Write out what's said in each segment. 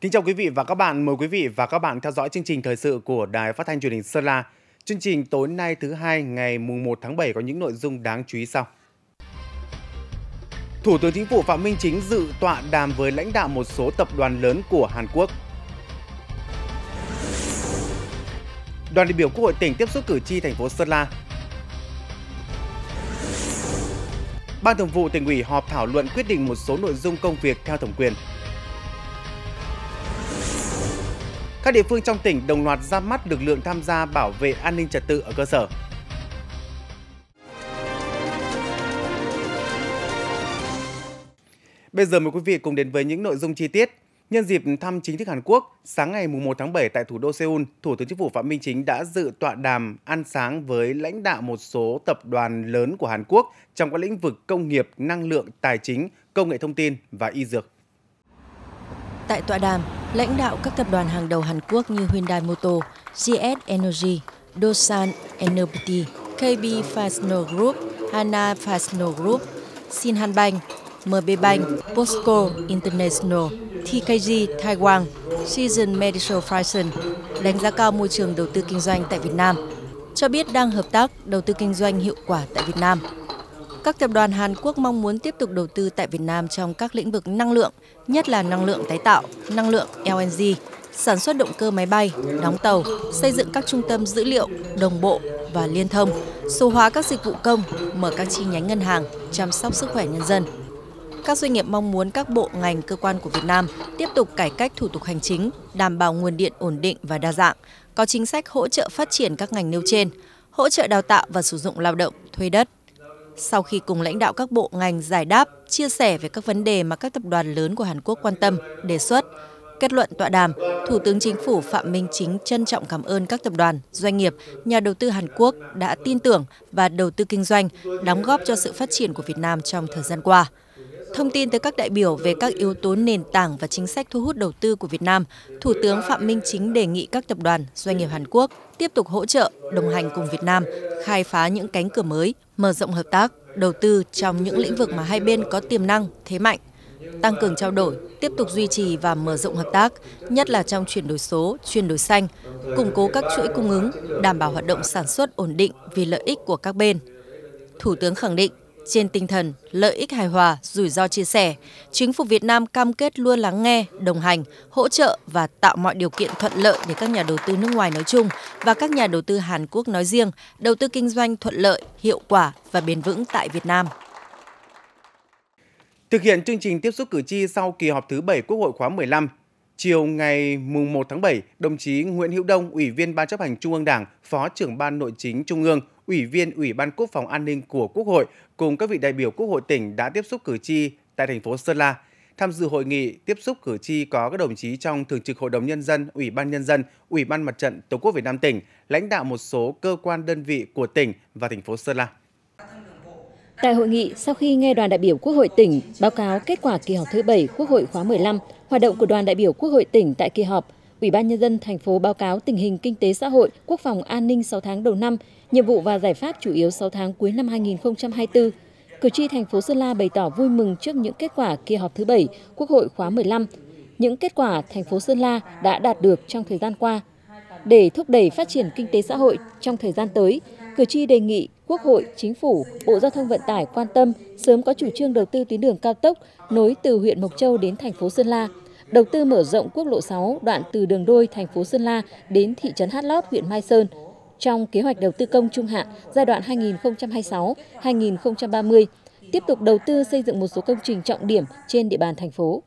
Kính chào quý vị và các bạn. Mời quý vị và các bạn theo dõi chương trình thời sự của Đài Phát thanh Truyền hình Sơn La. Chương trình tối nay thứ hai, ngày mùng 1 tháng 7 có những nội dung đáng chú ý sau. Thủ tướng Chính phủ Phạm Minh Chính dự tọa đàm với lãnh đạo một số tập đoàn lớn của Hàn Quốc. Đoàn đại biểu Quốc hội tỉnh tiếp xúc cử tri thành phố Sơn La. Ban Thường vụ tỉnh ủy họp thảo luận quyết định một số nội dung công việc theo thẩm quyền. Các địa phương trong tỉnh đồng loạt ra mắt lực lượng tham gia bảo vệ an ninh trật tự ở cơ sở. Bây giờ mời quý vị cùng đến với những nội dung chi tiết. Nhân dịp thăm chính thức Hàn Quốc, sáng ngày 1 tháng 7 tại thủ đô Seoul, Thủ tướng Chính phủ Phạm Minh Chính đã dự tọa đàm ăn sáng với lãnh đạo một số tập đoàn lớn của Hàn Quốc trong các lĩnh vực công nghiệp, năng lượng, tài chính, công nghệ thông tin và y dược. Tại tọa đàm, lãnh đạo các tập đoàn hàng đầu Hàn Quốc như Hyundai Motor, GS Energy, Dosan Energy, KB Fastener Group, Hana Fastener Group, Shinhan Bank, MB Bank, Posco International, TKG Taiwan, Season Medical Fashion đánh giá cao môi trường đầu tư kinh doanh tại Việt Nam, cho biết đang hợp tác đầu tư kinh doanh hiệu quả tại Việt Nam. Các tập đoàn Hàn Quốc mong muốn tiếp tục đầu tư tại Việt Nam trong các lĩnh vực năng lượng, nhất là năng lượng tái tạo, năng lượng LNG, sản xuất động cơ máy bay, đóng tàu, xây dựng các trung tâm dữ liệu, đồng bộ và liên thông, số hóa các dịch vụ công, mở các chi nhánh ngân hàng, chăm sóc sức khỏe nhân dân. Các doanh nghiệp mong muốn các bộ ngành cơ quan của Việt Nam tiếp tục cải cách thủ tục hành chính, đảm bảo nguồn điện ổn định và đa dạng, có chính sách hỗ trợ phát triển các ngành nêu trên, hỗ trợ đào tạo và sử dụng lao động, thuê đất. Sau khi cùng lãnh đạo các bộ ngành giải đáp, chia sẻ về các vấn đề mà các tập đoàn lớn của Hàn Quốc quan tâm, đề xuất, Kết luận tọa đàm, Thủ tướng Chính phủ Phạm Minh Chính trân trọng cảm ơn các tập đoàn, doanh nghiệp, nhà đầu tư Hàn Quốc đã tin tưởng và đầu tư kinh doanh, đóng góp cho sự phát triển của Việt Nam trong thời gian qua. Thông tin tới các đại biểu về các yếu tố nền tảng và chính sách thu hút đầu tư của Việt Nam, Thủ tướng Phạm Minh Chính đề nghị các tập đoàn, doanh nghiệp Hàn Quốc tiếp tục hỗ trợ, đồng hành cùng Việt Nam, khai phá những cánh cửa mới, mở rộng hợp tác, đầu tư trong những lĩnh vực mà hai bên có tiềm năng, thế mạnh, tăng cường trao đổi, tiếp tục duy trì và mở rộng hợp tác, nhất là trong chuyển đổi số, chuyển đổi xanh, củng cố các chuỗi cung ứng, đảm bảo hoạt động sản xuất ổn định vì lợi ích của các bên. Thủ tướng khẳng định, trên tinh thần lợi ích hài hòa, rủi ro chia sẻ, chính phủ Việt Nam cam kết luôn lắng nghe, đồng hành, hỗ trợ và tạo mọi điều kiện thuận lợi để các nhà đầu tư nước ngoài nói chung và các nhà đầu tư Hàn Quốc nói riêng đầu tư kinh doanh thuận lợi, hiệu quả và bền vững tại Việt Nam. Thực hiện chương trình tiếp xúc cử tri sau kỳ họp thứ 7 Quốc hội khóa 15, chiều ngày mùng 1 tháng 7, đồng chí Nguyễn Hữu Đông, Ủy viên Ban chấp hành Trung ương Đảng, Phó trưởng Ban Nội chính Trung ương, Ủy viên Ủy ban Quốc phòng An ninh của Quốc hội cùng các vị đại biểu Quốc hội tỉnh đã tiếp xúc cử tri tại thành phố Sơn La. Tham dự hội nghị tiếp xúc cử tri có các đồng chí trong Thường trực Hội đồng Nhân dân, Ủy ban Nhân dân, Ủy ban Mặt trận Tổ quốc Việt Nam tỉnh, lãnh đạo một số cơ quan đơn vị của tỉnh và thành phố Sơn La. Tại hội nghị, sau khi nghe đoàn đại biểu Quốc hội tỉnh báo cáo kết quả kỳ họp thứ 7 Quốc hội khóa 15, hoạt động của đoàn đại biểu Quốc hội tỉnh tại kỳ họp, Ủy ban Nhân dân thành phố báo cáo tình hình kinh tế xã hội, quốc phòng an ninh 6 tháng đầu năm, nhiệm vụ và giải pháp chủ yếu 6 tháng cuối năm 2024. Cử tri thành phố Sơn La bày tỏ vui mừng trước những kết quả kỳ họp thứ 7 Quốc hội khóa 15, những kết quả thành phố Sơn La đã đạt được trong thời gian qua. Để thúc đẩy phát triển kinh tế xã hội trong thời gian tới, cử tri đề nghị Quốc hội, Chính phủ, Bộ Giao thông Vận tải quan tâm sớm có chủ trương đầu tư tuyến đường cao tốc nối từ huyện Mộc Châu đến thành phố Sơn La, đầu tư mở rộng quốc lộ 6 đoạn từ đường đôi thành phố Sơn La đến thị trấn Hát Lót, huyện Mai Sơn trong kế hoạch đầu tư công trung hạn giai đoạn 2026-2030, tiếp tục đầu tư xây dựng một số công trình trọng điểm trên địa bàn thành phố.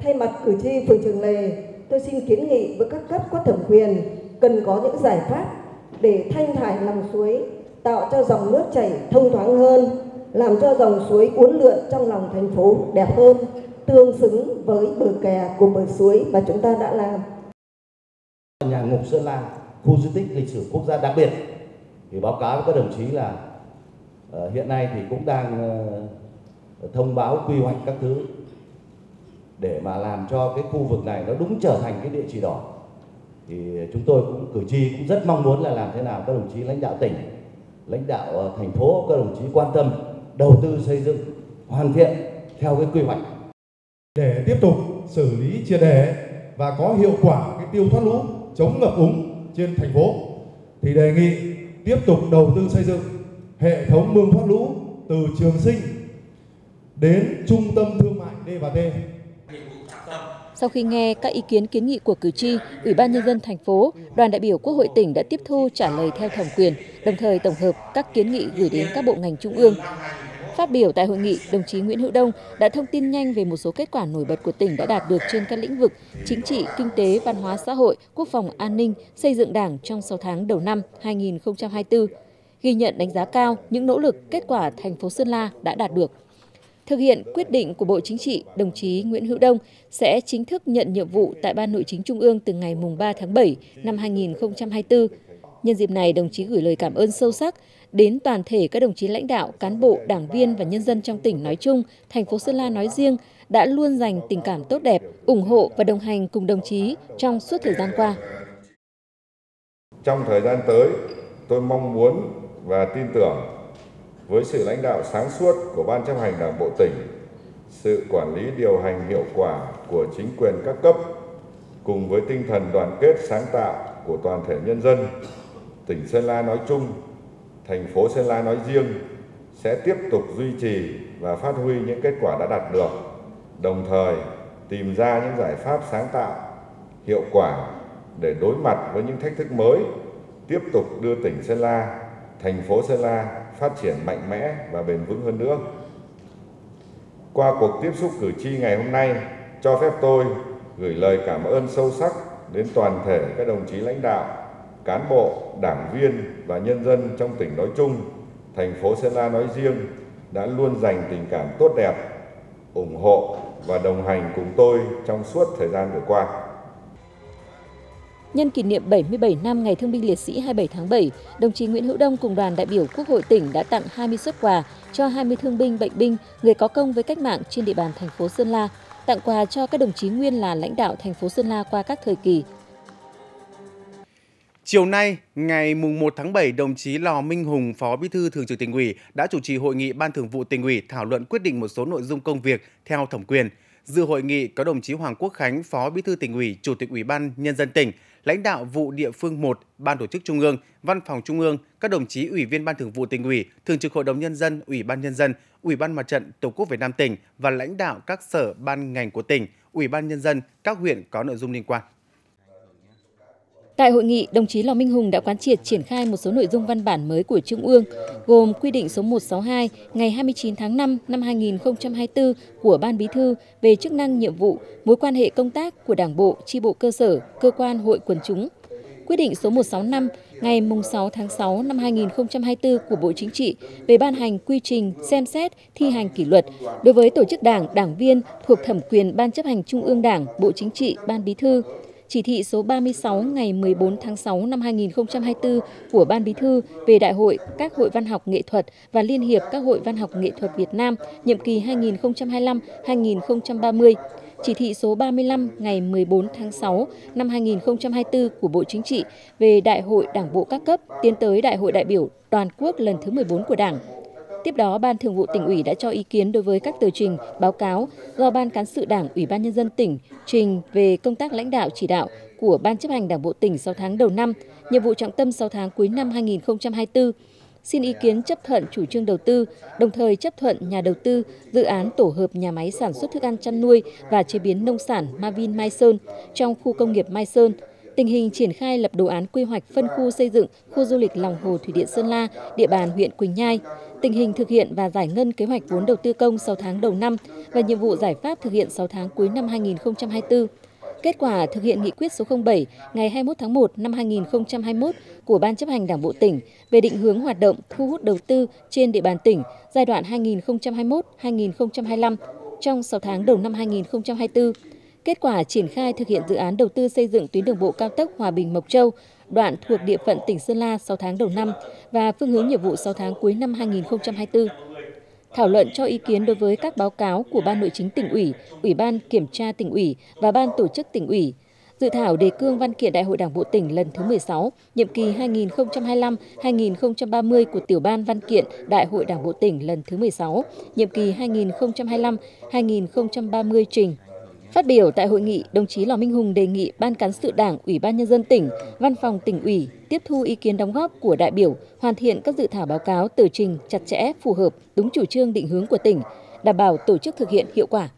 Thay mặt cử tri phường Trường Lề, tôi xin kiến nghị với các cấp có thẩm quyền cần có những giải pháp để thanh thải lòng suối, tạo cho dòng nước chảy thông thoáng hơn, làm cho dòng suối uốn lượn trong lòng thành phố đẹp hơn, tương xứng với bờ kè của bờ suối mà chúng ta đã làm. Nhà ngục Sơn La, khu di tích lịch sử quốc gia đặc biệt, thì báo cáo với các đồng chí là uh, hiện nay thì cũng đang uh, thông báo quy hoạch các thứ để mà làm cho cái khu vực này nó đúng trở thành cái địa chỉ đỏ. Thì chúng tôi cũng cử tri cũng rất mong muốn là làm thế nào các đồng chí lãnh đạo tỉnh lãnh đạo ờ, thành phố các đồng chí quan tâm đầu tư xây dựng hoàn thiện theo cái quy hoạch. Để tiếp tục xử lý triệt đề và có hiệu quả cái tiêu thoát lũ chống ngập úng trên thành phố thì đề nghị tiếp tục đầu tư xây dựng hệ thống mương thoát lũ từ Trường Sinh đến trung tâm thương mại D và T. Sau khi nghe các ý kiến kiến nghị của cử tri, Ủy ban nhân dân thành phố, đoàn đại biểu Quốc hội tỉnh đã tiếp thu trả lời theo thẩm quyền, đồng thời tổng hợp các kiến nghị gửi đến các bộ ngành trung ương. Phát biểu tại hội nghị, đồng chí Nguyễn Hữu Đông đã thông tin nhanh về một số kết quả nổi bật của tỉnh đã đạt được trên các lĩnh vực chính trị, kinh tế, văn hóa xã hội, quốc phòng an ninh, xây dựng Đảng trong 6 tháng đầu năm 2024, ghi nhận đánh giá cao những nỗ lực kết quả thành phố Sơn La đã đạt được. Thực hiện quyết định của Bộ Chính trị, đồng chí Nguyễn Hữu Đông sẽ chính thức nhận nhiệm vụ tại Ban Nội chính Trung ương từ ngày 3 tháng 7 năm 2024. Nhân dịp này, đồng chí gửi lời cảm ơn sâu sắc đến toàn thể các đồng chí lãnh đạo, cán bộ, đảng viên và nhân dân trong tỉnh nói chung, thành phố Sơn La nói riêng đã luôn dành tình cảm tốt đẹp, ủng hộ và đồng hành cùng đồng chí trong suốt thời gian qua. Trong thời gian tới, tôi mong muốn và tin tưởng với sự lãnh đạo sáng suốt của Ban chấp hành Đảng Bộ tỉnh, sự quản lý điều hành hiệu quả của chính quyền các cấp, cùng với tinh thần đoàn kết sáng tạo của toàn thể nhân dân, tỉnh Sơn La nói chung, thành phố Sơn La nói riêng sẽ tiếp tục duy trì và phát huy những kết quả đã đạt được, đồng thời tìm ra những giải pháp sáng tạo, hiệu quả để đối mặt với những thách thức mới, tiếp tục đưa tỉnh Sơn La, thành phố Sơn La phát triển mạnh mẽ và bền vững hơn nữa. Qua cuộc tiếp xúc cử tri ngày hôm nay, cho phép tôi gửi lời cảm ơn sâu sắc đến toàn thể các đồng chí lãnh đạo, cán bộ, đảng viên và nhân dân trong tỉnh nói chung, thành phố Sơn La nói riêng đã luôn dành tình cảm tốt đẹp, ủng hộ và đồng hành cùng tôi trong suốt thời gian vừa qua. Nhân kỷ niệm 77 năm Ngày Thương binh Liệt sĩ 27 tháng 7, đồng chí Nguyễn Hữu Đông cùng đoàn đại biểu Quốc hội tỉnh đã tặng 20 xuất quà cho 20 thương binh, bệnh binh, người có công với cách mạng trên địa bàn thành phố Sơn La, tặng quà cho các đồng chí nguyên là lãnh đạo thành phố Sơn La qua các thời kỳ. Chiều nay, ngày 1 tháng 7, đồng chí Lò Minh Hùng, Phó Bí thư Thường trực tỉnh ủy đã chủ trì hội nghị Ban Thường vụ tỉnh ủy thảo luận quyết định một số nội dung công việc theo thẩm quyền. Dự hội nghị có đồng chí Hoàng Quốc Khánh, Phó Bí thư tỉnh ủy, Chủ tịch Ủy ban Nhân dân tỉnh, lãnh đạo vụ địa phương 1, Ban tổ chức Trung ương, Văn phòng Trung ương, các đồng chí Ủy viên Ban Thường vụ tỉnh ủy, Thường trực Hội đồng Nhân dân, Ủy ban Nhân dân, Ủy ban Mặt trận Tổ quốc Việt Nam tỉnh và lãnh đạo các sở ban ngành của tỉnh, Ủy ban Nhân dân, các huyện có nội dung liên quan. Tại hội nghị, đồng chí Lò Minh Hùng đã quán triệt triển khai một số nội dung văn bản mới của Trung ương, gồm quy định số 162 ngày 29 tháng 5 năm 2024 của Ban Bí thư về chức năng nhiệm vụ, mối quan hệ công tác của Đảng bộ, chi bộ cơ sở, cơ quan hội quần chúng. Quyết định số 165 ngày 6 tháng 6 năm 2024 của Bộ Chính trị về ban hành quy trình xem xét thi hành kỷ luật đối với tổ chức đảng, đảng viên thuộc thẩm quyền Ban chấp hành Trung ương Đảng, Bộ Chính trị, Ban Bí thư, chỉ thị số 36 ngày 14 tháng 6 năm 2024 của Ban Bí thư về Đại hội các hội văn học nghệ thuật và Liên hiệp các hội văn học nghệ thuật Việt Nam nhiệm kỳ 2025-2030 chỉ thị số 35 ngày 14 tháng 6 năm 2024 của Bộ Chính trị về Đại hội Đảng bộ các cấp tiến tới Đại hội đại biểu toàn quốc lần thứ 14 của Đảng Tiếp đó, Ban Thường vụ tỉnh ủy đã cho ý kiến đối với các tờ trình, báo cáo do Ban Cán sự Đảng Ủy ban Nhân dân tỉnh trình về công tác lãnh đạo chỉ đạo của Ban chấp hành Đảng bộ tỉnh 6 tháng đầu năm, nhiệm vụ trọng tâm 6 tháng cuối năm 2024, xin ý kiến chấp thuận chủ trương đầu tư, đồng thời chấp thuận nhà đầu tư dự án tổ hợp nhà máy sản xuất thức ăn chăn nuôi và chế biến nông sản Mavin Mai Sơn trong khu công nghiệp Mai Sơn, tình hình triển khai lập đồ án quy hoạch phân khu xây dựng khu du lịch lòng hồ thủy điện Sơn La, địa bàn huyện Quỳnh Nhai, tình hình thực hiện và giải ngân kế hoạch vốn đầu tư công 6 tháng đầu năm và nhiệm vụ giải pháp thực hiện 6 tháng cuối năm 2024. Kết quả thực hiện nghị quyết số 07 ngày 21 tháng 1 năm 2021 của Ban chấp hành Đảng bộ tỉnh về định hướng hoạt động thu hút đầu tư trên địa bàn tỉnh giai đoạn 2021-2025 trong 6 tháng đầu năm 2024. Kết quả triển khai thực hiện dự án đầu tư xây dựng tuyến đường bộ cao tốc Hòa Bình Mộc Châu đoạn thuộc địa phận tỉnh Sơn La 6 tháng đầu năm và phương hướng nhiệm vụ 6 tháng cuối năm 2024. Thảo luận cho ý kiến đối với các báo cáo của Ban Nội chính tỉnh ủy, Ủy ban Kiểm tra tỉnh ủy và Ban Tổ chức tỉnh ủy. Dự thảo đề cương văn kiện Đại hội Đảng bộ tỉnh lần thứ 16, nhiệm kỳ 2025-2030 của Tiểu ban Văn kiện Đại hội Đảng bộ tỉnh lần thứ 16, nhiệm kỳ 2025-2030 trình Phát biểu tại hội nghị, đồng chí Lò Minh Hùng đề nghị Ban cán sự Đảng, Ủy ban nhân dân tỉnh, Văn phòng tỉnh ủy tiếp thu ý kiến đóng góp của đại biểu, hoàn thiện các dự thảo báo cáo tờ trình chặt chẽ, phù hợp, đúng chủ trương định hướng của tỉnh, đảm bảo tổ chức thực hiện hiệu quả.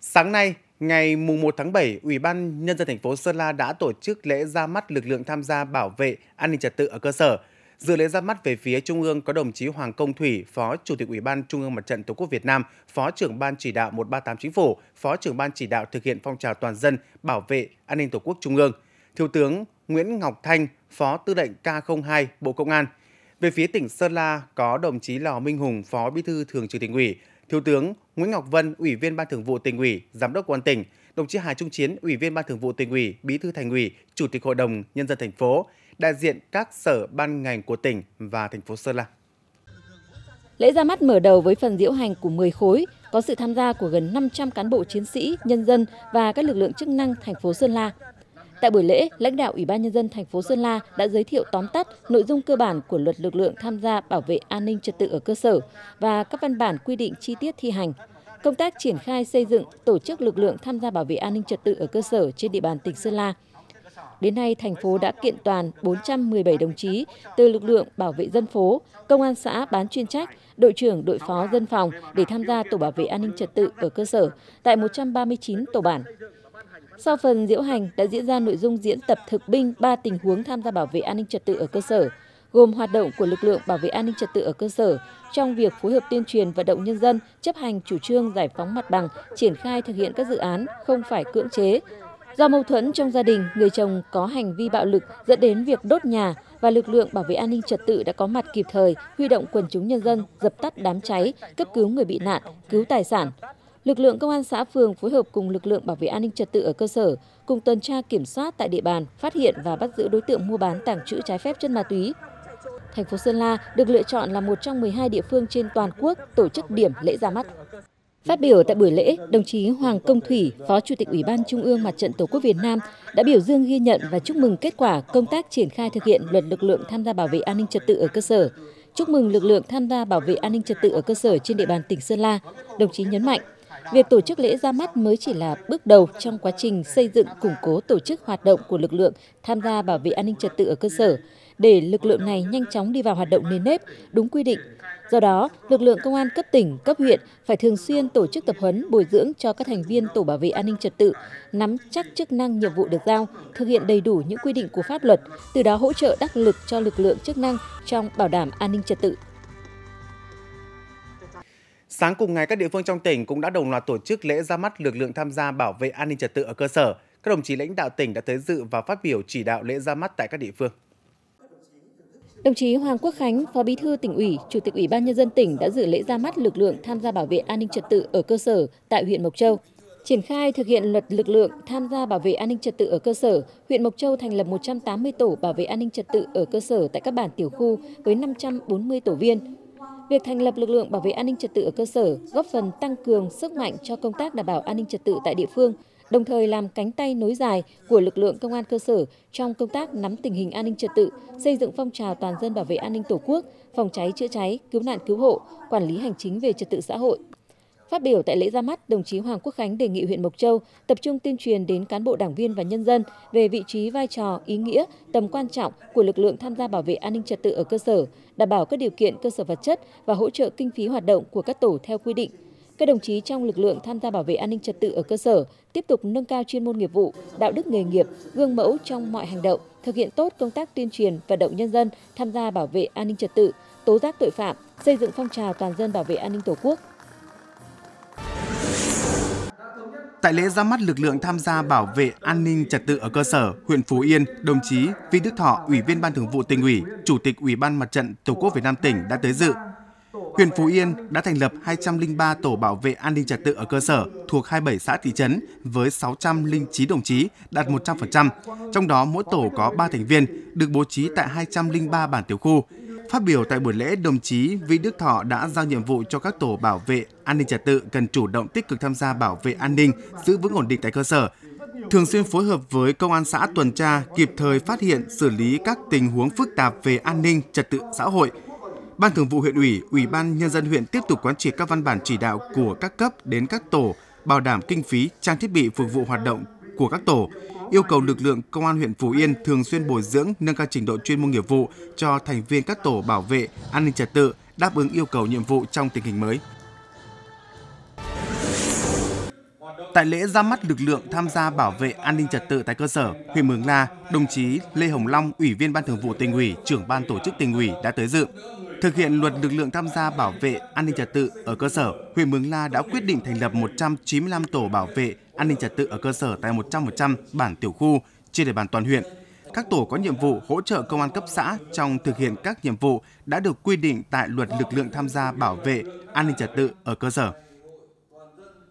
Sáng nay, ngày mùng 1 tháng 7, Ủy ban nhân dân thành phố Sơn La đã tổ chức lễ ra mắt lực lượng tham gia bảo vệ an ninh trật tự ở cơ sở. Dự lễ ra mắt về phía Trung ương có đồng chí Hoàng Công Thủy, Phó Chủ tịch Ủy ban Trung ương Mặt trận Tổ quốc Việt Nam, Phó trưởng Ban chỉ đạo 138 Chính phủ, Phó trưởng Ban chỉ đạo thực hiện phong trào toàn dân bảo vệ an ninh Tổ quốc Trung ương, Thiếu tướng Nguyễn Ngọc Thanh, Phó Tư lệnh K02 Bộ Công an. Về phía tỉnh Sơn La có đồng chí Lò Minh Hùng, Phó Bí thư Thường trực tỉnh ủy, Thiếu tướng Nguyễn Ngọc Vân, Ủy viên Ban Thường vụ tỉnh ủy, Giám đốc Quan tỉnh, đồng chí Hà Trung Chiến, Ủy viên Ban Thường vụ tỉnh ủy, Bí thư Thành ủy, Chủ tịch Hội đồng nhân dân thành phố, đại diện các sở ban ngành của tỉnh và thành phố Sơn La. Lễ ra mắt mở đầu với phần diễu hành của 10 khối, có sự tham gia của gần 500 cán bộ chiến sĩ, nhân dân và các lực lượng chức năng thành phố Sơn La. Tại buổi lễ, lãnh đạo Ủy ban nhân dân thành phố Sơn La đã giới thiệu tóm tắt nội dung cơ bản của luật lực lượng tham gia bảo vệ an ninh trật tự ở cơ sở và các văn bản quy định chi tiết thi hành. Công tác triển khai xây dựng tổ chức lực lượng tham gia bảo vệ an ninh trật tự ở cơ sở trên địa bàn tỉnh Sơn La Đến nay, thành phố đã kiện toàn 417 đồng chí từ lực lượng bảo vệ dân phố, công an xã bán chuyên trách, đội trưởng đội phó dân phòng để tham gia tổ bảo vệ an ninh trật tự ở cơ sở tại 139 tổ bản. Sau phần diễu hành đã diễn ra nội dung diễn tập thực binh 3 tình huống tham gia bảo vệ an ninh trật tự ở cơ sở, gồm hoạt động của lực lượng bảo vệ an ninh trật tự ở cơ sở trong việc phối hợp tuyên truyền vận động nhân dân chấp hành chủ trương giải phóng mặt bằng, triển khai thực hiện các dự án không phải cưỡng chế, Do mâu thuẫn trong gia đình, người chồng có hành vi bạo lực dẫn đến việc đốt nhà và lực lượng bảo vệ an ninh trật tự đã có mặt kịp thời, huy động quần chúng nhân dân dập tắt đám cháy, cấp cứu người bị nạn, cứu tài sản. Lực lượng công an xã phường phối hợp cùng lực lượng bảo vệ an ninh trật tự ở cơ sở cùng tuần tra kiểm soát tại địa bàn, phát hiện và bắt giữ đối tượng mua bán tàng trữ trái phép chân ma túy. Thành phố Sơn La được lựa chọn là một trong 12 địa phương trên toàn quốc tổ chức điểm lễ ra mắt. Phát biểu tại buổi lễ, đồng chí Hoàng Công Thủy, Phó Chủ tịch Ủy ban Trung ương Mặt trận Tổ quốc Việt Nam đã biểu dương ghi nhận và chúc mừng kết quả công tác triển khai thực hiện luật lực lượng tham gia bảo vệ an ninh trật tự ở cơ sở. Chúc mừng lực lượng tham gia bảo vệ an ninh trật tự ở cơ sở trên địa bàn tỉnh Sơn La. Đồng chí nhấn mạnh, việc tổ chức lễ ra mắt mới chỉ là bước đầu trong quá trình xây dựng củng cố tổ chức hoạt động của lực lượng tham gia bảo vệ an ninh trật tự ở cơ sở để lực lượng này nhanh chóng đi vào hoạt động nền nếp, đúng quy định. Do đó, lực lượng công an cấp tỉnh, cấp huyện phải thường xuyên tổ chức tập huấn, bồi dưỡng cho các thành viên tổ bảo vệ an ninh trật tự, nắm chắc chức năng nhiệm vụ được giao, thực hiện đầy đủ những quy định của pháp luật, từ đó hỗ trợ đắc lực cho lực lượng chức năng trong bảo đảm an ninh trật tự. Sáng cùng ngày, các địa phương trong tỉnh cũng đã đồng loạt tổ chức lễ ra mắt lực lượng tham gia bảo vệ an ninh trật tự ở cơ sở. Các đồng chí lãnh đạo tỉnh đã tới dự và phát biểu chỉ đạo lễ ra mắt tại các địa phương. Đồng chí Hoàng Quốc Khánh, Phó Bí thư tỉnh ủy, Chủ tịch Ủy ban nhân dân tỉnh đã dự lễ ra mắt lực lượng tham gia bảo vệ an ninh trật tự ở cơ sở tại huyện Mộc Châu. Triển khai thực hiện luật lực lượng tham gia bảo vệ an ninh trật tự ở cơ sở, huyện Mộc Châu thành lập 180 tổ bảo vệ an ninh trật tự ở cơ sở tại các bản tiểu khu với 540 tổ viên. Việc thành lập lực lượng bảo vệ an ninh trật tự ở cơ sở góp phần tăng cường sức mạnh cho công tác đảm bảo an ninh trật tự tại địa phương, đồng thời làm cánh tay nối dài của lực lượng công an cơ sở trong công tác nắm tình hình an ninh trật tự, xây dựng phong trào toàn dân bảo vệ an ninh Tổ quốc, phòng cháy chữa cháy, cứu nạn cứu hộ, quản lý hành chính về trật tự xã hội. Phát biểu tại lễ ra mắt, đồng chí Hoàng Quốc Khánh đề nghị huyện Mộc Châu tập trung tuyên truyền đến cán bộ đảng viên và nhân dân về vị trí vai trò, ý nghĩa, tầm quan trọng của lực lượng tham gia bảo vệ an ninh trật tự ở cơ sở, đảm bảo các điều kiện cơ sở vật chất và hỗ trợ kinh phí hoạt động của các tổ theo quy định, các đồng chí trong lực lượng tham gia bảo vệ an ninh trật tự ở cơ sở tiếp tục nâng cao chuyên môn nghiệp vụ, đạo đức nghề nghiệp, gương mẫu trong mọi hành động, thực hiện tốt công tác tuyên truyền, vận động nhân dân tham gia bảo vệ an ninh trật tự, tố giác tội phạm, xây dựng phong trào toàn dân bảo vệ an ninh Tổ quốc. Tại lễ ra mắt lực lượng tham gia bảo vệ an ninh trật tự ở cơ sở, huyện Phú Yên, đồng chí Vi Đức Thọ, Ủy viên Ban Thường vụ tỉnh ủy, Chủ tịch Ủy ban Mặt trận Tổ quốc Việt Nam tỉnh đã tới dự Huyện Phú Yên đã thành lập 203 tổ bảo vệ an ninh trật tự ở cơ sở thuộc 27 xã thị trấn với 609 đồng chí, đạt 100%, trong đó mỗi tổ có 3 thành viên, được bố trí tại 203 bản tiểu khu. Phát biểu tại buổi lễ, đồng chí Vi Đức Thọ đã giao nhiệm vụ cho các tổ bảo vệ an ninh trật tự cần chủ động tích cực tham gia bảo vệ an ninh, giữ vững ổn định tại cơ sở, thường xuyên phối hợp với công an xã tuần tra, kịp thời phát hiện, xử lý các tình huống phức tạp về an ninh, trật tự xã hội, Ban Thường vụ huyện ủy, Ủy ban nhân dân huyện tiếp tục quán triệt các văn bản chỉ đạo của các cấp đến các tổ bảo đảm kinh phí, trang thiết bị phục vụ hoạt động của các tổ, yêu cầu lực lượng công an huyện Phú Yên thường xuyên bồi dưỡng, nâng cao trình độ chuyên môn nghiệp vụ cho thành viên các tổ bảo vệ an ninh trật tự, đáp ứng yêu cầu nhiệm vụ trong tình hình mới. Tại lễ ra mắt lực lượng tham gia bảo vệ an ninh trật tự tại cơ sở, huyện Mường La, đồng chí Lê Hồng Long, Ủy viên Ban Thường vụ tỉnh ủy, trưởng ban tổ chức tỉnh ủy đã tới dự. Thực hiện luật lực lượng tham gia bảo vệ an ninh trật tự ở cơ sở, huyện Mường La đã quyết định thành lập 195 tổ bảo vệ an ninh trật tự ở cơ sở tại 100% bản tiểu khu trên địa bàn toàn huyện. Các tổ có nhiệm vụ hỗ trợ công an cấp xã trong thực hiện các nhiệm vụ đã được quy định tại luật lực lượng tham gia bảo vệ an ninh trật tự ở cơ sở.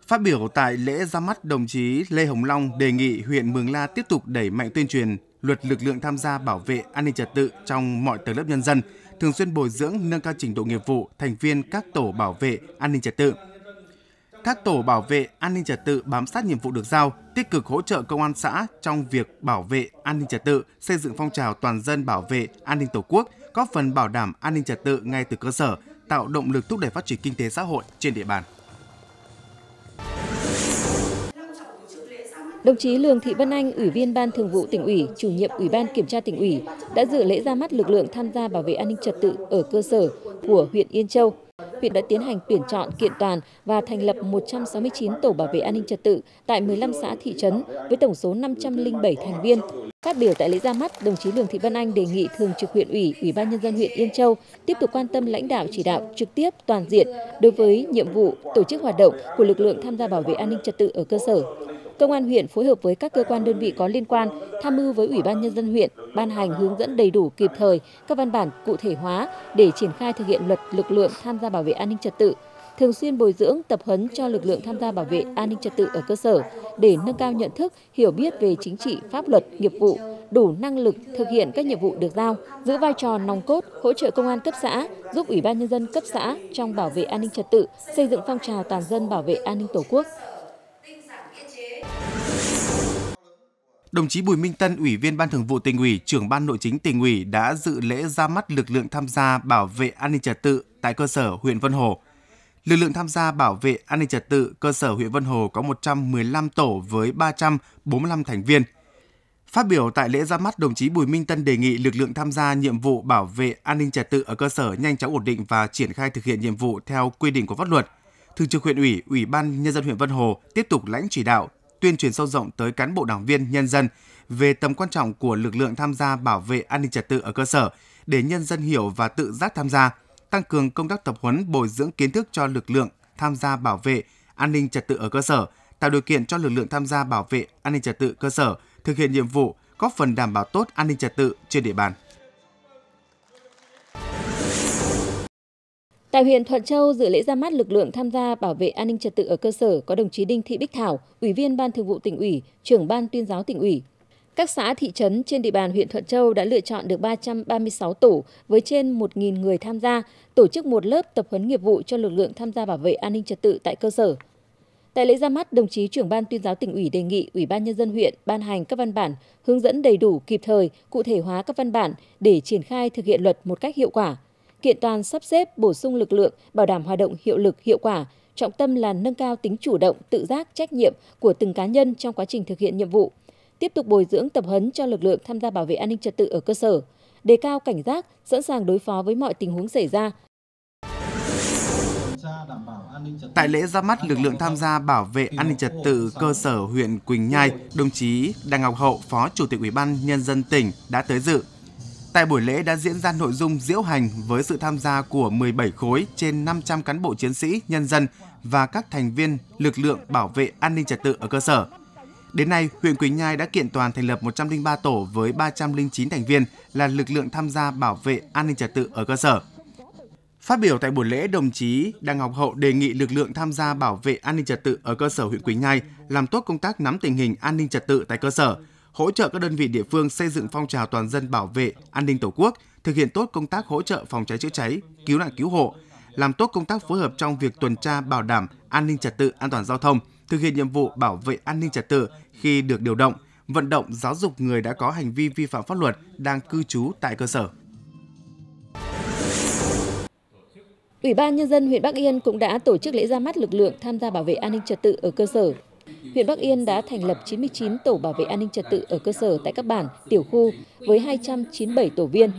Phát biểu tại lễ ra mắt, đồng chí Lê Hồng Long đề nghị huyện Mường La tiếp tục đẩy mạnh tuyên truyền luật lực lượng tham gia bảo vệ an ninh trật tự trong mọi tầng lớp nhân dân, thường xuyên bồi dưỡng nâng cao trình độ nghiệp vụ thành viên các tổ bảo vệ an ninh trật tự. Các tổ bảo vệ an ninh trật tự bám sát nhiệm vụ được giao, tích cực hỗ trợ công an xã trong việc bảo vệ an ninh trật tự, xây dựng phong trào toàn dân bảo vệ an ninh Tổ quốc, góp phần bảo đảm an ninh trật tự ngay từ cơ sở, tạo động lực thúc đẩy phát triển kinh tế xã hội trên địa bàn. Đồng chí Lương Thị Vân Anh, Ủy viên Ban Thường vụ tỉnh ủy, chủ nhiệm Ủy ban Kiểm tra tỉnh ủy đã dự lễ ra mắt lực lượng tham gia bảo vệ an ninh trật tự ở cơ sở của huyện Yên Châu. Huyện đã tiến hành tuyển chọn kiện toàn và thành lập 169 tổ bảo vệ an ninh trật tự tại 15 xã thị trấn với tổng số 507 thành viên. Phát biểu tại lễ ra mắt, đồng chí Lương Thị Vân Anh đề nghị Thường trực huyện ủy, Ủy ban nhân dân huyện Yên Châu tiếp tục quan tâm lãnh đạo chỉ đạo trực tiếp toàn diện đối với nhiệm vụ tổ chức hoạt động của lực lượng tham gia bảo vệ an ninh trật tự ở cơ sở Công an huyện phối hợp với các cơ quan đơn vị có liên quan tham mưu với Ủy ban nhân dân huyện ban hành hướng dẫn đầy đủ kịp thời các văn bản cụ thể hóa để triển khai thực hiện luật lực lượng tham gia bảo vệ an ninh trật tự, thường xuyên bồi dưỡng tập huấn cho lực lượng tham gia bảo vệ an ninh trật tự ở cơ sở để nâng cao nhận thức, hiểu biết về chính trị, pháp luật, nghiệp vụ, đủ năng lực thực hiện các nhiệm vụ được giao, giữ vai trò nòng cốt, hỗ trợ công an cấp xã, giúp Ủy ban nhân dân cấp xã trong bảo vệ an ninh trật tự, xây dựng phong trào toàn dân bảo vệ an ninh Tổ quốc, Đồng chí Bùi Minh Tân, Ủy viên Ban Thường vụ Tỉnh ủy, trưởng Ban Nội chính Tỉnh ủy đã dự lễ ra mắt lực lượng tham gia bảo vệ an ninh trật tự tại cơ sở huyện Vân Hồ. Lực lượng tham gia bảo vệ an ninh trật tự cơ sở huyện Vân Hồ có 115 tổ với 345 thành viên. Phát biểu tại lễ ra mắt, đồng chí Bùi Minh Tân đề nghị lực lượng tham gia nhiệm vụ bảo vệ an ninh trật tự ở cơ sở nhanh chóng ổn định và triển khai thực hiện nhiệm vụ theo quy định của pháp luật. Thường trực huyện ủy, Ủy ban nhân dân huyện Vân Hồ tiếp tục lãnh chỉ đạo tuyên truyền sâu rộng tới cán bộ đảng viên, nhân dân về tầm quan trọng của lực lượng tham gia bảo vệ an ninh trật tự ở cơ sở để nhân dân hiểu và tự giác tham gia, tăng cường công tác tập huấn bồi dưỡng kiến thức cho lực lượng tham gia bảo vệ an ninh trật tự ở cơ sở, tạo điều kiện cho lực lượng tham gia bảo vệ an ninh trật tự cơ sở thực hiện nhiệm vụ, góp phần đảm bảo tốt an ninh trật tự trên địa bàn. Tại huyện Thuận Châu, dự lễ ra mắt lực lượng tham gia bảo vệ an ninh trật tự ở cơ sở có đồng chí Đinh Thị Bích Thảo, Ủy viên Ban Thường vụ tỉnh ủy, trưởng Ban tuyên giáo tỉnh ủy. Các xã thị trấn trên địa bàn huyện Thuận Châu đã lựa chọn được 336 tổ với trên 1.000 người tham gia, tổ chức một lớp tập huấn nghiệp vụ cho lực lượng tham gia bảo vệ an ninh trật tự tại cơ sở. Tại lễ ra mắt, đồng chí trưởng ban tuyên giáo tỉnh ủy đề nghị Ủy ban nhân dân huyện ban hành các văn bản hướng dẫn đầy đủ, kịp thời, cụ thể hóa các văn bản để triển khai thực hiện luật một cách hiệu quả kiện toàn sắp xếp bổ sung lực lượng bảo đảm hoạt động hiệu lực hiệu quả. Trọng tâm là nâng cao tính chủ động tự giác trách nhiệm của từng cá nhân trong quá trình thực hiện nhiệm vụ. Tiếp tục bồi dưỡng tập huấn cho lực lượng tham gia bảo vệ an ninh trật tự ở cơ sở. Đề cao cảnh giác sẵn sàng đối phó với mọi tình huống xảy ra. Tại lễ ra mắt lực lượng tham gia bảo vệ an ninh trật tự cơ sở huyện Quỳnh Nhai, đồng chí Đặng Ngọc Hậu, Phó Chủ tịch Ủy ban Nhân dân tỉnh đã tới dự. Tại buổi lễ đã diễn ra nội dung diễu hành với sự tham gia của 17 khối trên 500 cán bộ chiến sĩ, nhân dân và các thành viên lực lượng bảo vệ an ninh trật tự ở cơ sở. Đến nay, huyện Quỳnh Nhai đã kiện toàn thành lập 103 tổ với 309 thành viên là lực lượng tham gia bảo vệ an ninh trật tự ở cơ sở. Phát biểu tại buổi lễ, đồng chí Đặng Ngọc Hậu đề nghị lực lượng tham gia bảo vệ an ninh trật tự ở cơ sở huyện Quỳnh Nhai làm tốt công tác nắm tình hình an ninh trật tự tại cơ sở, hỗ trợ các đơn vị địa phương xây dựng phong trào toàn dân bảo vệ an ninh Tổ quốc, thực hiện tốt công tác hỗ trợ phòng cháy chữa cháy, cứu nạn cứu hộ, làm tốt công tác phối hợp trong việc tuần tra bảo đảm an ninh trật tự, an toàn giao thông, thực hiện nhiệm vụ bảo vệ an ninh trật tự khi được điều động, vận động giáo dục người đã có hành vi vi phạm pháp luật đang cư trú tại cơ sở. Ủy ban Nhân dân huyện Bắc Yên cũng đã tổ chức lễ ra mắt lực lượng tham gia bảo vệ an ninh trật tự ở cơ sở. Huyện Bắc Yên đã thành lập 99 tổ bảo vệ an ninh trật tự ở cơ sở tại các bản, tiểu khu với 297 tổ viên.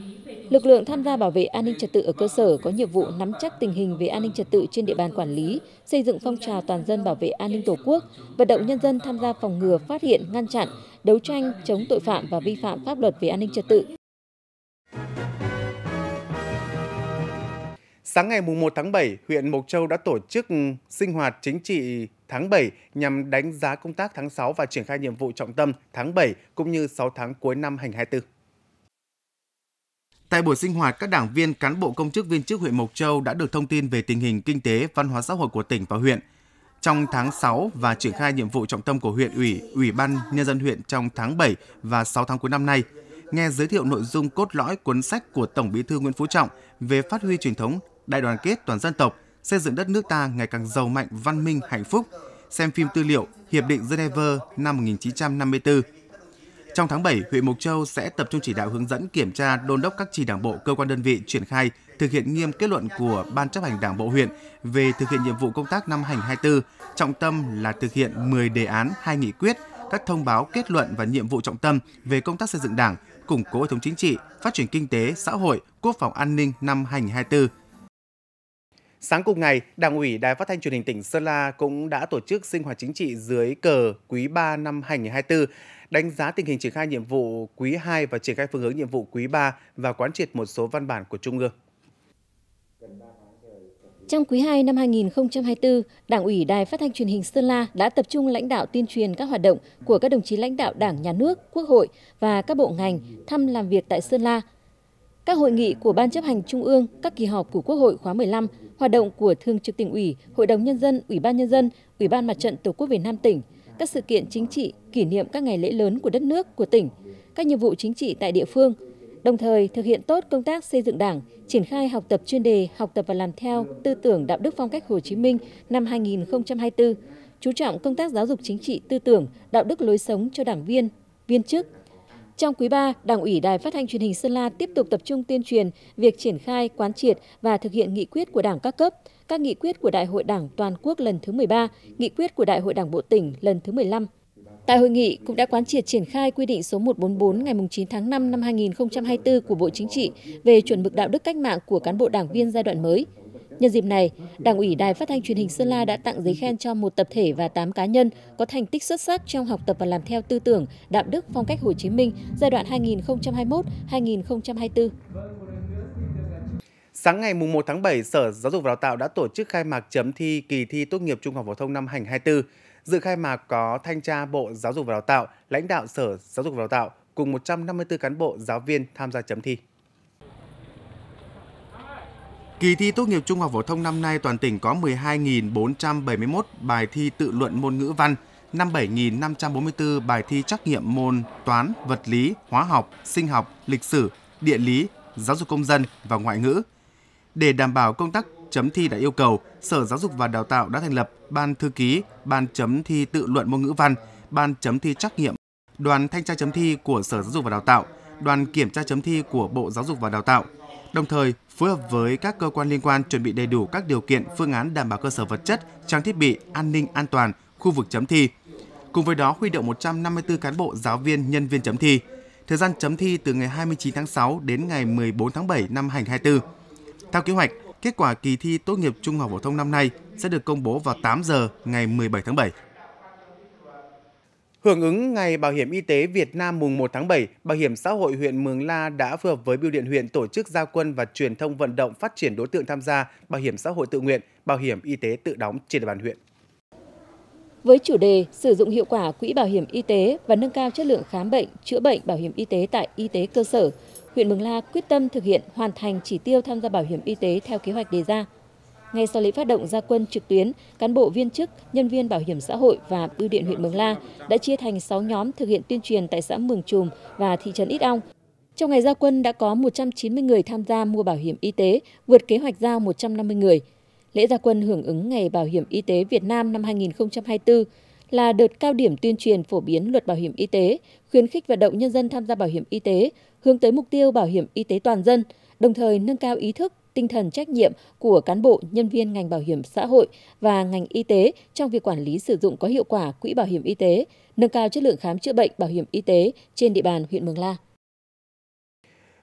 Lực lượng tham gia bảo vệ an ninh trật tự ở cơ sở có nhiệm vụ nắm chắc tình hình về an ninh trật tự trên địa bàn quản lý, xây dựng phong trào toàn dân bảo vệ an ninh Tổ quốc, vận động nhân dân tham gia phòng ngừa, phát hiện, ngăn chặn, đấu tranh chống tội phạm và vi phạm pháp luật về an ninh trật tự, Sáng ngày 1 tháng 7, huyện Mộc Châu đã tổ chức sinh hoạt chính trị tháng 7 nhằm đánh giá công tác tháng 6 và triển khai nhiệm vụ trọng tâm tháng 7 cũng như 6 tháng cuối năm 2024. Tại buổi sinh hoạt, các đảng viên, cán bộ công chức viên chức huyện Mộc Châu đã được thông tin về tình hình kinh tế, văn hóa xã hội của tỉnh và huyện trong tháng 6 và triển khai nhiệm vụ trọng tâm của huyện ủy, ủy ban nhân dân huyện trong tháng 7 và 6 tháng cuối năm nay. Nghe giới thiệu nội dung cốt lõi cuốn sách của Tổng Bí thư Nguyễn Phú Trọng về phát huy truyền thống đại đoàn kết toàn dân tộc, xây dựng đất nước ta ngày càng giàu mạnh, văn minh, hạnh phúc. Xem phim tư liệu Hiệp định Geneva năm 1954. Trong tháng 7, huyện Mộc Châu sẽ tập trung chỉ đạo hướng dẫn kiểm tra đôn đốc các chỉ đảng bộ, cơ quan đơn vị triển khai thực hiện nghiêm kết luận của Ban chấp hành Đảng bộ huyện về thực hiện nhiệm vụ công tác năm 2024, trọng tâm là thực hiện 10 đề án, 2 nghị quyết, các thông báo kết luận và nhiệm vụ trọng tâm về công tác xây dựng Đảng, củng cố hệ thống chính trị, phát triển kinh tế, xã hội, quốc phòng an ninh năm 2024 Sáng cùng ngày, Đảng ủy Đài Phát thanh Truyền hình tỉnh Sơn La cũng đã tổ chức sinh hoạt chính trị dưới cờ quý 3 năm 2024, đánh giá tình hình triển khai nhiệm vụ quý 2 và triển khai phương hướng nhiệm vụ quý 3 và quán triệt một số văn bản của Trung ương. Trong quý 2 năm 2024, Đảng ủy Đài Phát thanh Truyền hình Sơn La đã tập trung lãnh đạo tuyên truyền các hoạt động của các đồng chí lãnh đạo Đảng, Nhà nước, Quốc hội và các bộ ngành thăm làm việc tại Sơn La, các hội nghị của Ban chấp hành Trung ương, các kỳ họp của Quốc hội khóa 15, hoạt động của Thường trực tỉnh ủy, Hội đồng Nhân dân, Ủy ban Nhân dân, Ủy ban Mặt trận Tổ quốc Việt Nam tỉnh, các sự kiện chính trị, kỷ niệm các ngày lễ lớn của đất nước, của tỉnh, các nhiệm vụ chính trị tại địa phương, đồng thời thực hiện tốt công tác xây dựng đảng, triển khai học tập chuyên đề, học tập và làm theo tư tưởng đạo đức phong cách Hồ Chí Minh năm 2024, chú trọng công tác giáo dục chính trị tư tưởng, đạo đức lối sống cho đảng viên, viên chức, trong quý 3, Đảng ủy Đài Phát thanh Truyền hình Sơn La tiếp tục tập trung tuyên truyền việc triển khai, quán triệt và thực hiện nghị quyết của Đảng các cấp, các nghị quyết của Đại hội Đảng toàn quốc lần thứ 13, nghị quyết của Đại hội Đảng bộ tỉnh lần thứ 15. Tại hội nghị cũng đã quán triệt triển khai quy định số 144 ngày 9 tháng 5 năm 2024 của Bộ Chính trị về chuẩn mực đạo đức cách mạng của cán bộ đảng viên giai đoạn mới, Nhân dịp này, Đảng ủy Đài Phát thanh Truyền hình Sơn La đã tặng giấy khen cho một tập thể và 8 cá nhân có thành tích xuất sắc trong học tập và làm theo tư tưởng, đạo đức phong cách Hồ Chí Minh giai đoạn 2021-2024. Sáng ngày 1 tháng 7, Sở Giáo dục và Đào tạo đã tổ chức khai mạc chấm thi kỳ thi tốt nghiệp trung học phổ thông năm 2024. Dự khai mạc có thanh tra Bộ Giáo dục và Đào tạo, lãnh đạo Sở Giáo dục và Đào tạo cùng 154 cán bộ giáo viên tham gia chấm thi. Kỳ thi tốt nghiệp trung học phổ thông năm nay toàn tỉnh có 12.471 bài thi tự luận môn ngữ văn, 57.544 bài thi trắc nghiệm môn toán, vật lý, hóa học, sinh học, lịch sử, địa lý, giáo dục công dân và ngoại ngữ. Để đảm bảo công tác chấm thi đã yêu cầu, Sở Giáo dục và Đào tạo đã thành lập Ban thư ký, Ban chấm thi tự luận môn ngữ văn, Ban chấm thi trắc nghiệm, Đoàn thanh tra chấm thi của Sở Giáo dục và Đào tạo, Đoàn kiểm tra chấm thi của Bộ Giáo dục và Đào tạo, đồng thời phối hợp với các cơ quan liên quan chuẩn bị đầy đủ các điều kiện, phương án đảm bảo cơ sở vật chất, trang thiết bị, an ninh an toàn, khu vực chấm thi. Cùng với đó huy động 154 cán bộ, giáo viên, nhân viên chấm thi. Thời gian chấm thi từ ngày 29 tháng 6 đến ngày 14 tháng 7 năm 2024. Theo kế hoạch, kết quả kỳ thi tốt nghiệp trung học phổ thông năm nay sẽ được công bố vào 8 giờ ngày 17 tháng 7. Hưởng ứng Ngày Bảo hiểm Y tế Việt Nam mùng 1 tháng 7, Bảo hiểm xã hội huyện Mường La đã phối hợp với Bưu điện huyện tổ chức gia quân và truyền thông vận động phát triển đối tượng tham gia bảo hiểm xã hội tự nguyện, bảo hiểm y tế tự đóng trên địa bàn huyện. Với chủ đề sử dụng hiệu quả quỹ bảo hiểm y tế và nâng cao chất lượng khám bệnh, chữa bệnh bảo hiểm y tế tại y tế cơ sở, huyện Mường La quyết tâm thực hiện hoàn thành chỉ tiêu tham gia bảo hiểm y tế theo kế hoạch đề ra. Ngay sau lễ phát động gia quân trực tuyến, cán bộ viên chức, nhân viên bảo hiểm xã hội và bưu điện huyện Mường La đã chia thành 6 nhóm thực hiện tuyên truyền tại xã Mường Trùm và thị trấn Ít Ong. Trong ngày gia quân đã có 190 người tham gia mua bảo hiểm y tế, vượt kế hoạch giao 150 người. Lễ gia quân hưởng ứng Ngày Bảo hiểm Y tế Việt Nam năm 2024 là đợt cao điểm tuyên truyền phổ biến luật bảo hiểm y tế, khuyến khích vận động nhân dân tham gia bảo hiểm y tế, hướng tới mục tiêu bảo hiểm y tế toàn dân, đồng thời nâng cao ý thức, tinh thần trách nhiệm của cán bộ, nhân viên ngành bảo hiểm xã hội và ngành y tế trong việc quản lý sử dụng có hiệu quả quỹ bảo hiểm y tế, nâng cao chất lượng khám chữa bệnh bảo hiểm y tế trên địa bàn huyện Mường La.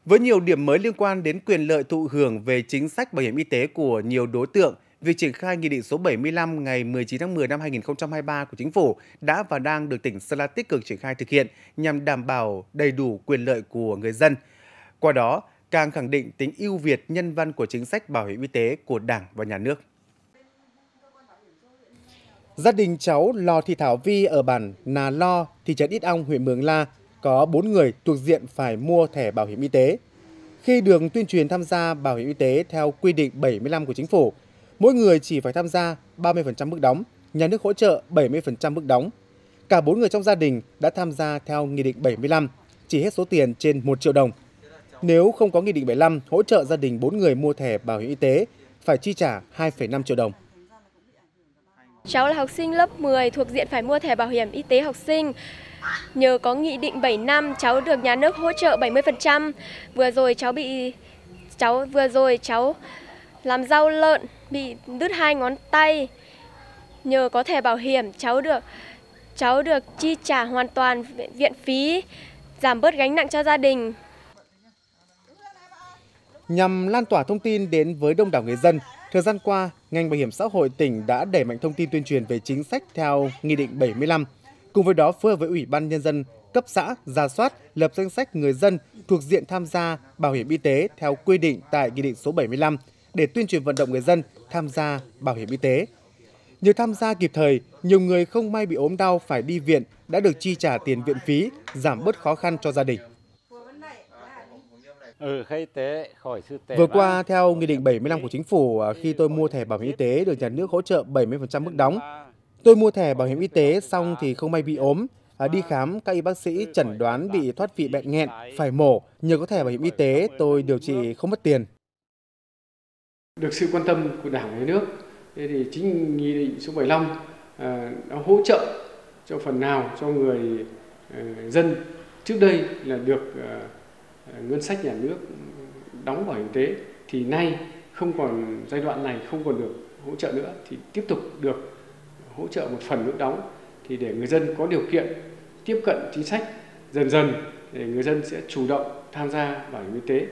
Với nhiều điểm mới liên quan đến quyền lợi thụ hưởng về chính sách bảo hiểm y tế của nhiều đối tượng, việc triển khai Nghị định số 75 ngày 19 tháng 10 năm 2023 của Chính phủ đã và đang được tỉnh Sơn La tích cực triển khai thực hiện nhằm đảm bảo đầy đủ quyền lợi của người dân. Qua đó, càng khẳng định tính ưu việt nhân văn của chính sách bảo hiểm y tế của Đảng và Nhà nước. Gia đình cháu Lò Thị Thảo Vi ở bản Nà Lo, thị trấn Ít Ong, huyện Mường La có 4 người thuộc diện phải mua thẻ bảo hiểm y tế. Khi được tuyên truyền tham gia bảo hiểm y tế theo quy định 75 của chính phủ, mỗi người chỉ phải tham gia 30% mức đóng, nhà nước hỗ trợ 70% mức đóng. Cả 4 người trong gia đình đã tham gia theo Nghị định 75, chỉ hết số tiền trên 1 triệu đồng. Nếu không có Nghị định 75 hỗ trợ gia đình 4 người mua thẻ bảo hiểm y tế, phải chi trả 2,5 triệu đồng. Cháu là học sinh lớp 10 thuộc diện phải mua thẻ bảo hiểm y tế học sinh. Nhờ có nghị định 7 năm cháu được nhà nước hỗ trợ 70%. Vừa rồi cháu bị cháu vừa rồi cháu làm rau lợn bị đứt hai ngón tay. Nhờ có thẻ bảo hiểm cháu được cháu được chi trả hoàn toàn viện phí, giảm bớt gánh nặng cho gia đình. Nhằm lan tỏa thông tin đến với đông đảo người dân, thời gian qua, ngành bảo hiểm xã hội tỉnh đã đẩy mạnh thông tin tuyên truyền về chính sách theo Nghị định 75 Cùng với đó phối hợp với Ủy ban Nhân dân cấp xã ra soát, lập danh sách người dân thuộc diện tham gia bảo hiểm y tế theo quy định tại Nghị định số 75 để tuyên truyền vận động người dân tham gia bảo hiểm y tế. Nhờ tham gia kịp thời, nhiều người không may bị ốm đau phải đi viện đã được chi trả tiền viện phí, giảm bớt khó khăn cho gia đình. Ừ, Vừa qua, theo Nghị định 75 của Chính phủ, khi tôi mua thẻ bảo hiểm y tế được nhà nước hỗ trợ 70% mức đóng, Tôi mua thẻ bảo hiểm y tế xong thì không may bị ốm. À, đi khám, các y bác sĩ chẩn đoán bị thoát vị bệnh nghẹn, phải mổ. Nhờ có thẻ bảo hiểm y tế, tôi điều trị không mất tiền. Được sự quan tâm của Đảng và Nhà nước, thì chính Nghị định số 75 à, đã hỗ trợ cho phần nào cho người à, dân trước đây là được à, ngân sách nhà nước đóng bảo hiểm y tế thì nay không còn giai đoạn này không còn được hỗ trợ nữa thì tiếp tục được hỗ trợ một phần mức đóng thì để người dân có điều kiện tiếp cận chính sách dần dần để người dân sẽ chủ động tham gia bảo hiểm y tế.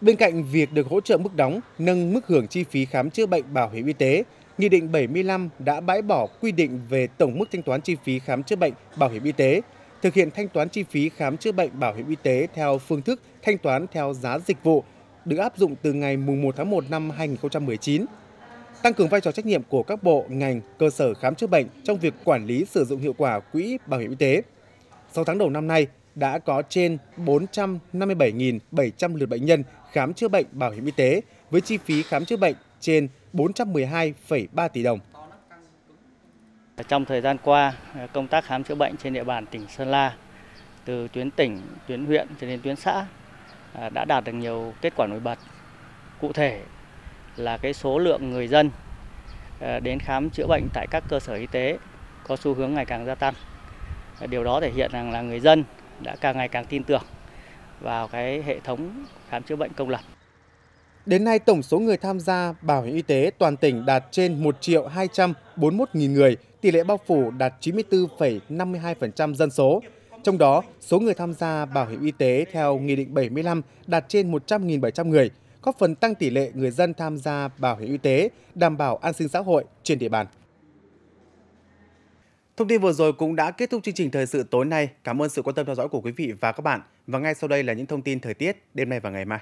Bên cạnh việc được hỗ trợ mức đóng, nâng mức hưởng chi phí khám chữa bệnh bảo hiểm y tế, Nghị định 75 đã bãi bỏ quy định về tổng mức thanh toán chi phí khám chữa bệnh bảo hiểm y tế, thực hiện thanh toán chi phí khám chữa bệnh bảo hiểm y tế theo phương thức thanh toán theo giá dịch vụ được áp dụng từ ngày 1 tháng 1 năm 2019 tăng cường vai trò trách nhiệm của các bộ, ngành, cơ sở khám chữa bệnh trong việc quản lý sử dụng hiệu quả quỹ bảo hiểm y tế. 6 tháng đầu năm nay, đã có trên 457.700 lượt bệnh nhân khám chữa bệnh bảo hiểm y tế với chi phí khám chữa bệnh trên 412,3 tỷ đồng. Trong thời gian qua, à, công tác khám chữa bệnh trên địa bàn tỉnh Sơn La từ tuyến tỉnh, tuyến huyện cho đến tuyến xã à, đã đạt được nhiều kết quả nổi bật. Cụ thể là cái số lượng người dân à, đến khám chữa bệnh tại các cơ sở y tế có xu hướng ngày càng gia tăng. Điều đó thể hiện rằng là người dân đã càng ngày càng tin tưởng vào cái hệ thống khám chữa bệnh công lập. Đến nay, tổng số người tham gia bảo hiểm y tế toàn tỉnh đạt trên 1 triệu 241 nghìn người, tỷ lệ bao phủ đạt 94,52% dân số. Trong đó, số người tham gia bảo hiểm y tế theo Nghị định 75 đạt trên 100.700 người, góp phần tăng tỷ lệ người dân tham gia bảo hiểm y tế, đảm bảo an sinh xã hội trên địa bàn. Thông tin vừa rồi cũng đã kết thúc chương trình thời sự tối nay. Cảm ơn sự quan tâm theo dõi của quý vị và các bạn. Và ngay sau đây là những thông tin thời tiết đêm nay và ngày mai.